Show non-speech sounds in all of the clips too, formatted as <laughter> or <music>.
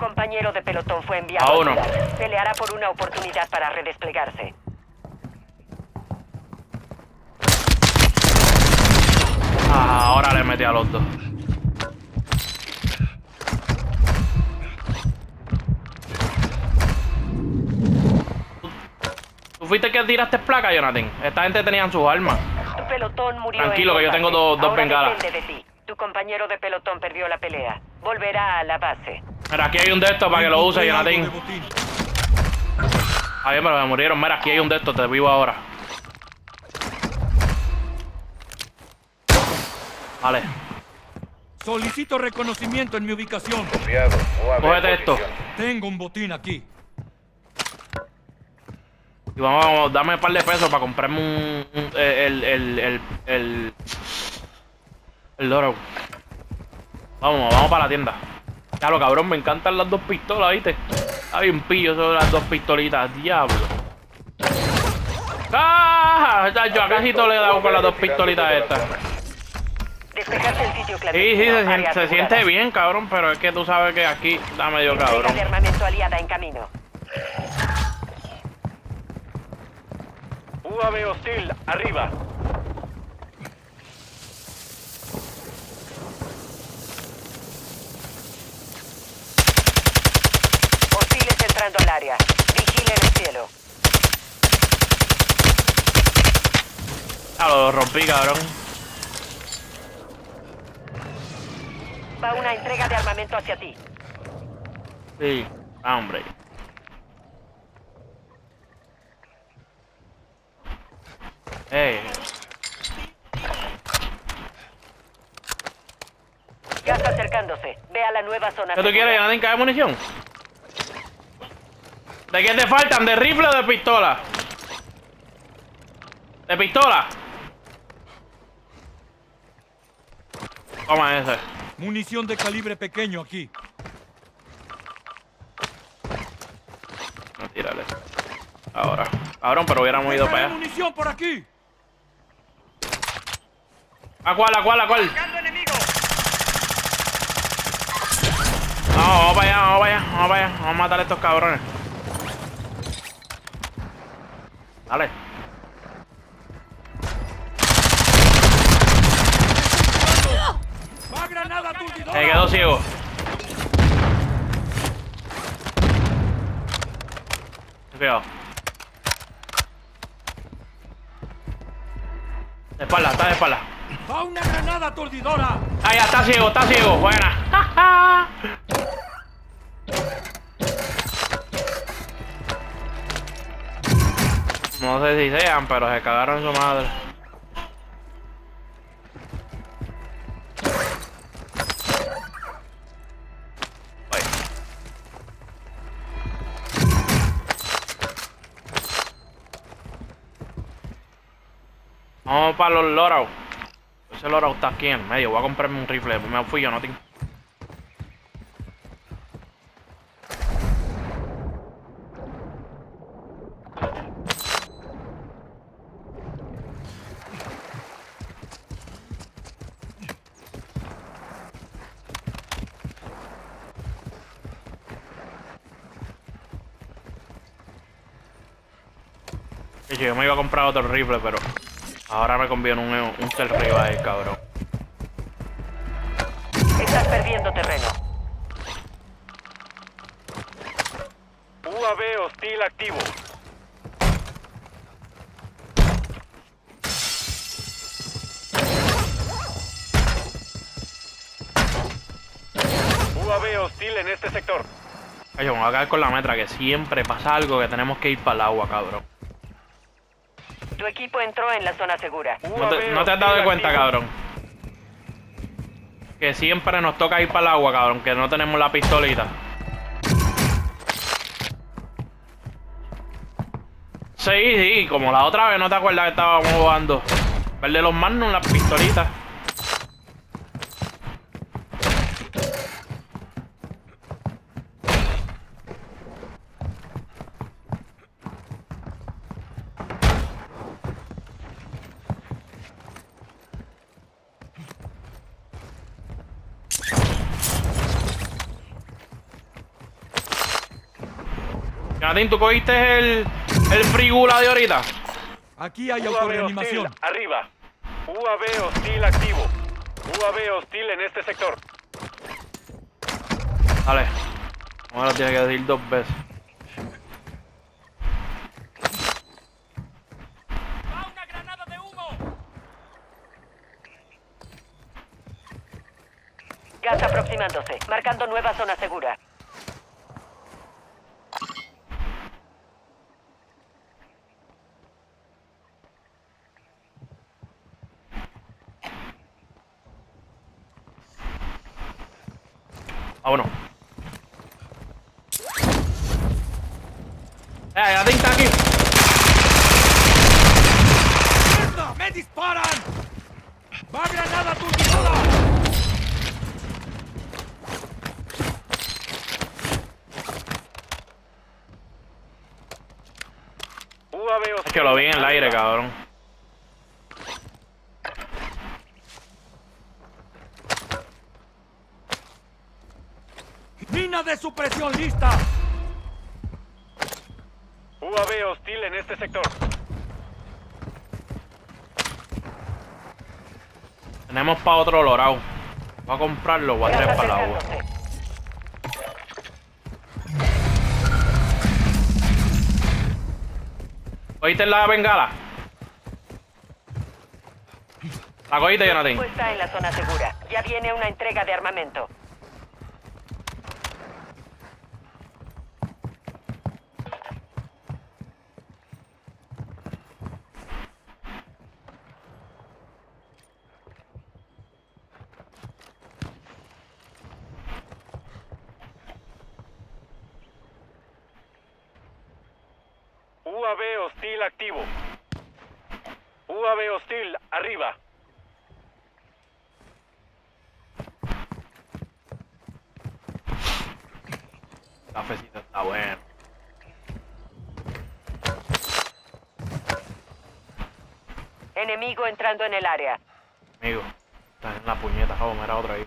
compañero de pelotón fue enviado A a uno. ayudar. Peleará por una oportunidad para redesplegarse. Ah, ahora le metí a los dos. ¿Tú fuiste que tiraste placa, Jonathan? Esta gente tenían sus armas. Tu pelotón murió Tranquilo, que yo tengo dos- dos bengalas. de ti. Tu compañero de pelotón perdió la pelea. Volverá a la base. Mira, aquí hay un de estos para que lo use, Encontré algo Jonathan. de botín. Ah, bien, pero me murieron. Mira, aquí hay un de estos, te vivo ahora. Vale. Solicito reconocimiento en mi ubicación. Cógete esto. Tengo un botín aquí. Y vamos, vamos, dame un par de pesos para comprarme un, un- el, el, el, el, el loro. Vamos, vamos para la tienda. Claro, cabrón, me encantan las dos pistolas, ¿viste? Está bien pillo de las dos pistolitas, diablo. ¡Ah! Yo a casi todo le he dado con las dos pistolitas estas. Despejarse el sitio Sí, sí, se, siente, se asegurada. siente bien, cabrón, pero es que tú sabes que aquí está medio cabrón. de armamento aliada en camino. UAV hostil, arriba. Hostiles entrando al área. Vigilen el cielo. Ah, lo rompí, cabrón. Va una entrega de armamento hacia ti. Sí, ah, hombre. Ey, Gas acercándose. Ve a la nueva zona. ¿qué tú quieres? ¿Jonathan, cae munición? ¿De qué te faltan? ¿De rifle o de pistola? ¿De pistola? Toma ese. Munición de calibre pequeño aquí. No, tírale. Ahora. Cabrón, pero hubiéramos ido para ¡Hay allá. munición por aquí! ¿A cuál, a cuál, a cuál? No, vamos para allá, vamos para allá, vamos para allá. Vamos a matar a estos cabrones. Dale. Me quedo ciego. Cuidado. De espalda, está de espalda. ¡Va una granada aturdidora! Ah, ya está ciego, está ciego. Buena. <laughs> No sé si sean, pero se cagaron su madre. Vamos para los loros. Ese loro está aquí en el medio. Voy a comprarme un rifle. Me fui yo, no tengo. Yo me iba a comprar otro rifle, pero ahora me conviene un, un Cell Revive, cabrón. Estás perdiendo terreno. UAV hostil activo. UAV hostil en este sector. Ay, voy a quedar con la metra, que siempre pasa algo que tenemos que ir para el agua, cabrón. Tu equipo entró en la zona segura. No te, no te has dado de cuenta, cabrón. Que siempre nos toca ir para el agua, cabrón, que no tenemos la pistolita. Sí, sí, como la otra vez, ¿no te acuerdas que estábamos jugando? El de los Magnum, las pistolitas. Jonathan, ¿tú cogiste el, el frigula de ahorita? Aquí hay hostil arriba. UAV hostil activo. UAV hostil en este sector. Me lo tiene que decir dos veces. ¡Va una granada de humo! Gas aproximándose. Marcando nueva zona segura. Vámonos. Eh, Jonathan está aquí. ¡Mierda! ¡Me disparan! ¡Va granada aturdidora! UAV Es que lo vi en el aire, cabrón. ¡Mina de supresión lista! UAV hostil en este sector. Tenemos para otro lorao. Voy a comprarlo, voy a traer para la agua. ¿Oíste la bengala? ¿La cogiste, Jonathan? Está en la zona segura. Ya viene una entrega de armamento. UAV hostil activo. UAV hostil arriba. Cafecito está bueno. Enemigo entrando en el área. Amigo, está en la puñeta, joder, mira otra ahí.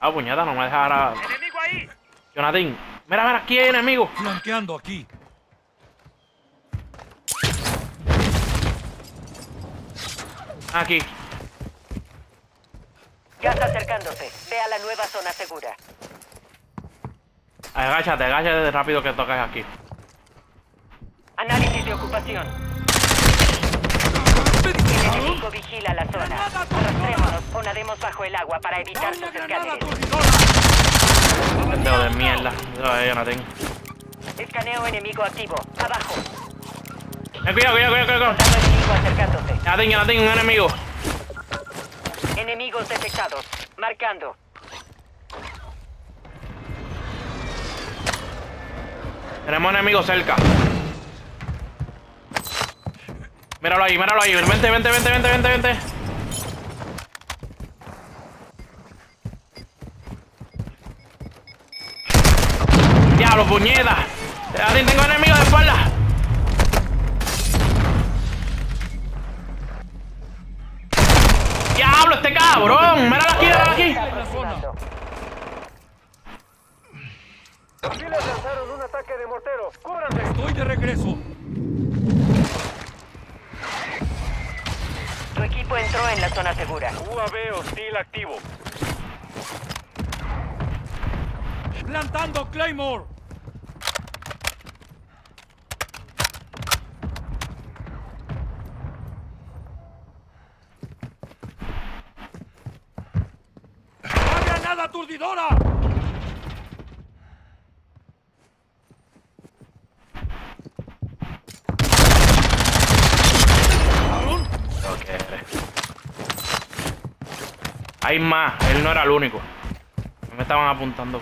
Ah, puñeta, no me dejará. ¡Enemigo ahí! Jonathan, mira, mira, aquí hay enemigo. Flanqueando aquí. Aquí. Gas acercándose. Ve a la nueva zona segura. Agáchate, agáchate rápido que toques aquí. Análisis de ocupación. Enemigo vigila la zona. Arrastrémonos o nademos bajo el agua para ¡Va evitar sus escáneres. Pendejo de mierda. Ay, Jonathan. Escaneo enemigo activo. Abajo. Eh, cuidado, cuidado, cuidado, cuidado. Soldado enemigo acercándose. Jonathan, Jonathan, un enemigo. Enemigos detectados. Marcando. Tenemos enemigos cerca. Míralo ahí, míralo ahí. Vente, vente, vente, vente, vente, vente. Diablo, puñeta. Jonathan, tengo enemigos de espalda. Diablo, este cabrón. Míralo aquí, míralo aquí. En la zona. Civiles lanzaron un ataque de mortero. ¡Cúbranse! Estoy de regreso. Tu equipo entró en la zona segura. UAV hostil activo. Plantando Claymore. ¡Va granada aturdidora! Hay más, él no era el único. Me estaban apuntando.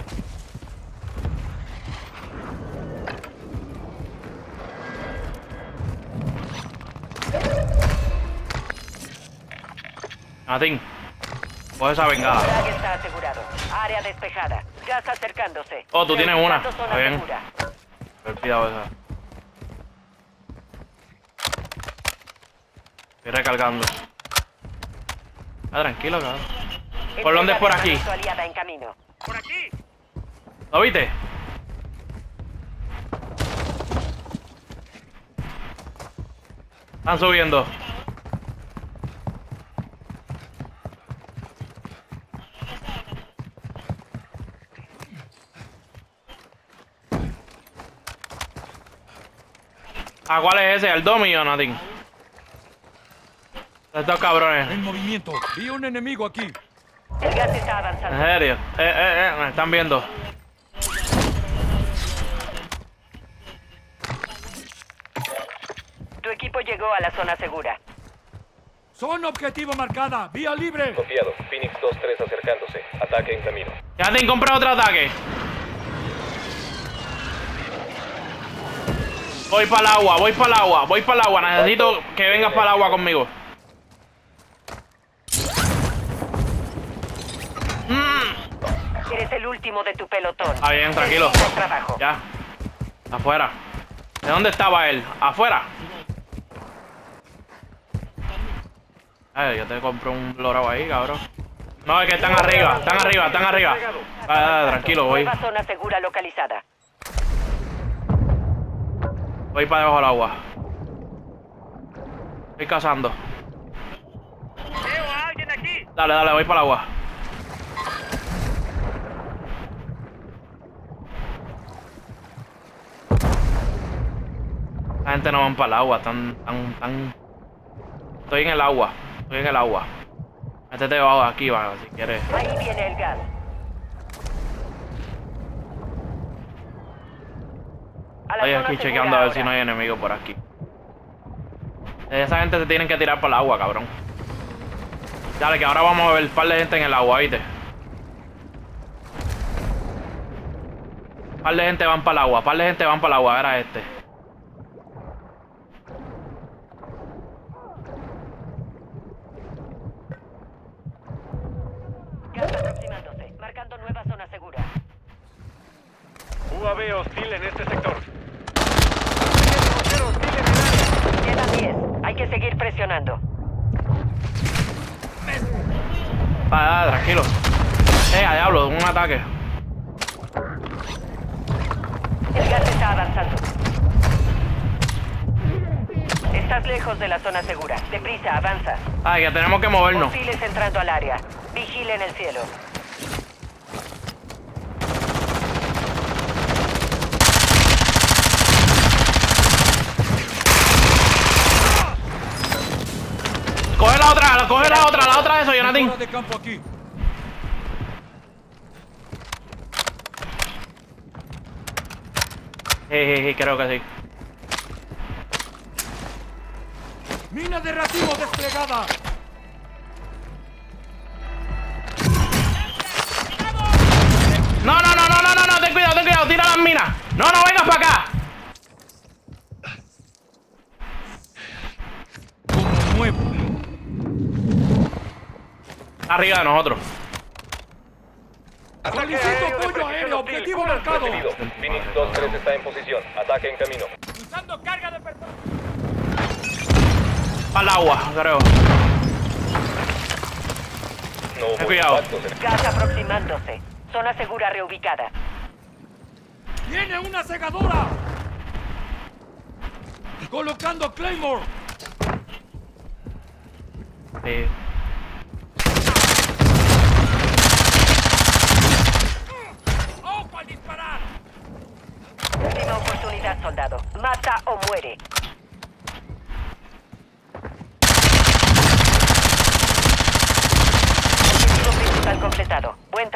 Natín, Coge esa bengala. está asegurado. Área despejada. Gas acercándose. Oh, tú tienes una. Está bien. Me he olvidado esa. Estoy recargando. Ah, tranquilo, cabrón. ¿Por dónde es por aquí? ¿Por aquí? ¿Lo viste? Están subiendo. ¿A cuál es ese? ¿El Domi o Natin? Estos cabrones. En movimiento. Vi un enemigo aquí. El gas está En avanzando. serio. Eh, eh, eh, me están viendo. Tu equipo llegó a la zona segura. Zona objetivo marcada. Vía libre. Copiado. Phoenix 2-3 acercándose. Ataque en camino. Natin, compra otro ataque. Voy para el agua, voy para el agua, voy para el agua. Necesito que vengas para el agua conmigo. Eres el último de tu pelotón. Está bien, tranquilo. Ya. Afuera. ¿De dónde estaba él? Afuera. Ay, yo te compro un lorado ahí, cabrón. No, es que están arriba, están arriba, están arriba. Dale, dale, tranquilo, voy. Zona segura localizada. Voy para debajo del agua. Estoy cazando. ¡Veo a alguien aquí! Dale, dale, voy para el agua. La gente no van para el agua, están, tan, tan. Estoy en el agua, estoy en el agua. Métete debajo de aquí, va, si quieres. Ahí viene el gas. A la Estoy aquí chequeando a ver si no hay enemigo por aquí. Esa gente se tienen que tirar por el agua, cabrón. Dale, que ahora vamos a ver un par de gente en el agua, ¿viste? par de gente van para el agua, par de gente van para el agua, era este. Gas aproximándose. Marcando nueva zona segura. UAV hostil en este sector. Helicóptero hostil en el área. Quedan 10. Hay presionando. Ah, ah, tranquilo. Eh, a diablo, un ataque. El gas está avanzando. Estás lejos de la zona segura. Deprisa, avanza. Ay, que tenemos que movernos. Hostiles entrando al área. Vigilen el cielo. Coge la otra, coge la otra, la otra de eso, Jonathan. Campo aquí. Jejeje, creo que sí. Mina de racimo desplegada. No, no, no, no, no, no, ten cuidado, ten cuidado, tira las minas. No, no, vengas para acá. Arriba de nosotros. Solicito apoyo aéreo, hostil. objetivo marcado. Phoenix 2-3 está en posición. Ataque en camino. Usando carga de personas. El agua, creo. No hubo Ten cuidado. Gas aproximándose. Zona segura reubicada. ¡Tiene una segadora! Colocando Claymore. Sí.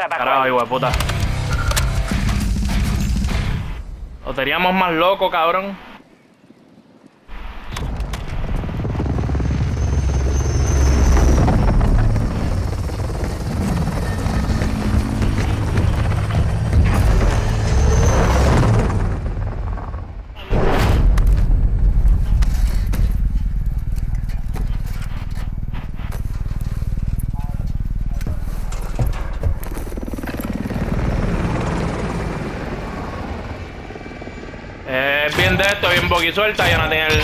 Carajo, hijo de puta. Lo teníamos más loco, cabrón. Esto, bien boquisuelta, ya no tiene el...